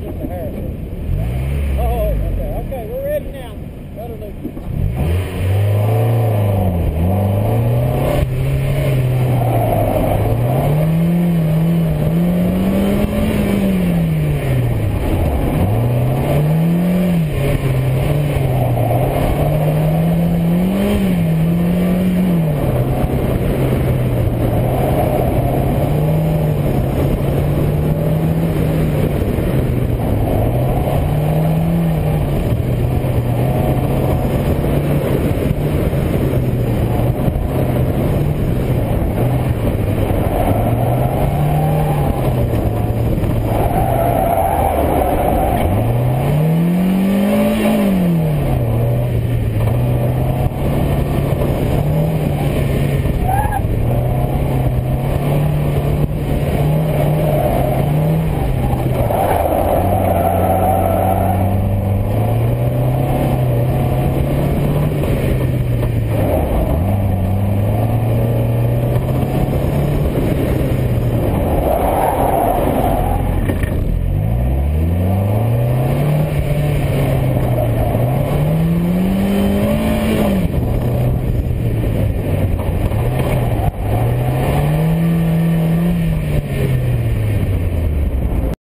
get in the hair.